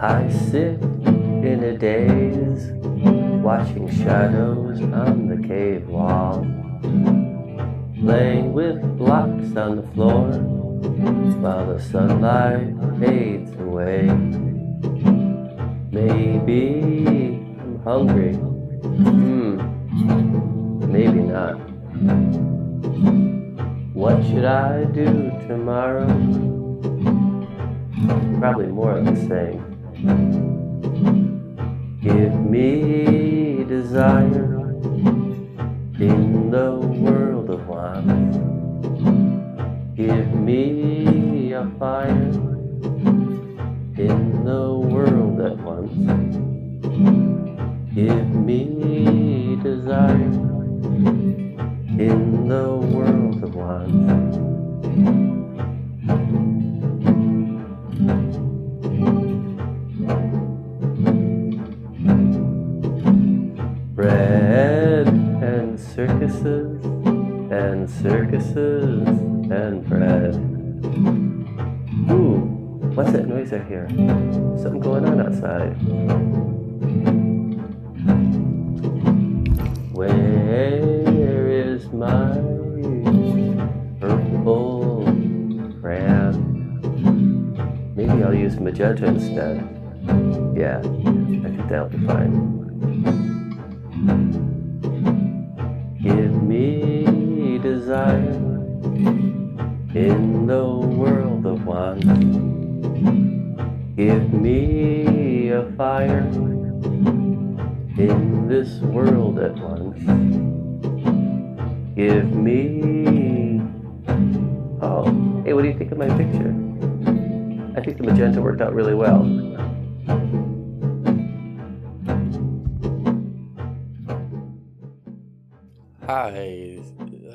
I sit in a daze, watching shadows on the cave wall, playing with blocks on the floor while the sunlight fades away. Maybe I'm hungry. Hmm, maybe not. What should I do tomorrow? Probably more of the same. Give me desire in the world of wants. Give me a fire in the world at once. Give me desire in the world of wants. Circuses and circuses and bread. Ooh, what's that noise I hear? Something going on outside. Where is my purple crayon? Maybe I'll use magenta instead. Yeah, I think that'll be fine. In the world of one. Give me a fire in this world at once. Give me. Oh, hey, what do you think of my picture? I think the magenta worked out really well. Hi,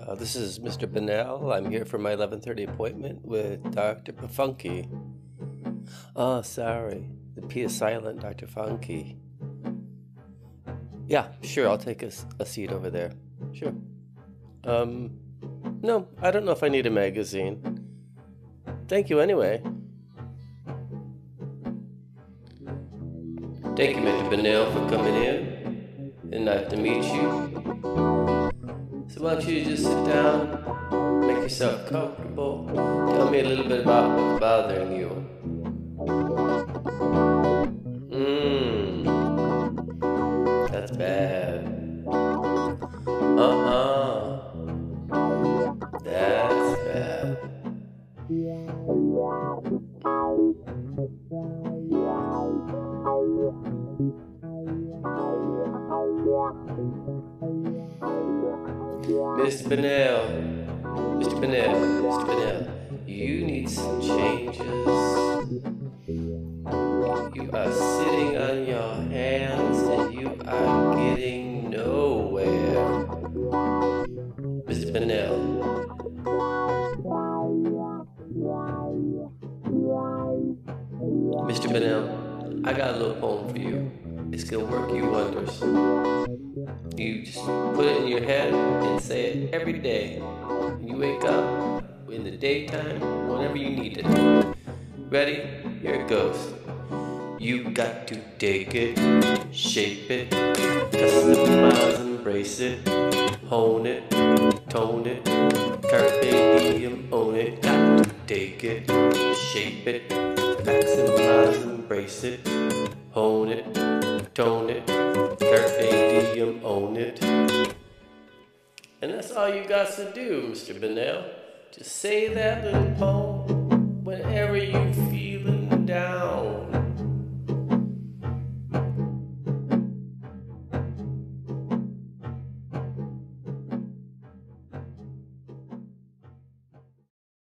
uh, this is Mr. Banal. I'm here for my 11:30 appointment with Dr. Pfunke. Oh, sorry. The P is silent, Dr. Pfunke. Yeah, sure. I'll take a seat over there. Sure. Um, no, I don't know if I need a magazine. Thank you anyway. Thank you, Mr. Banal, for coming in. And nice to meet you. Why don't you just sit down, make yourself comfortable, tell me a little bit about what's bothering you. Mmm, that's bad. Uh-uh, that's bad. Mr. Banal, Mr. Banal, Mr. Banal, you need some changes. You are sitting on your hands and you are getting It's gonna work you wonders. You just put it in your head and say it every day. You wake up, in the daytime, whenever you need it. Ready? Here it goes. You got to take it, shape it, customize, embrace it, hone it, tone it, carpe diem, own it. Got to take it, shape it, maximize, embrace it, hone it, tone it, carpe diem, own it. And that's all you got to do, Mr. Banal. Just say that little poem whenever you feel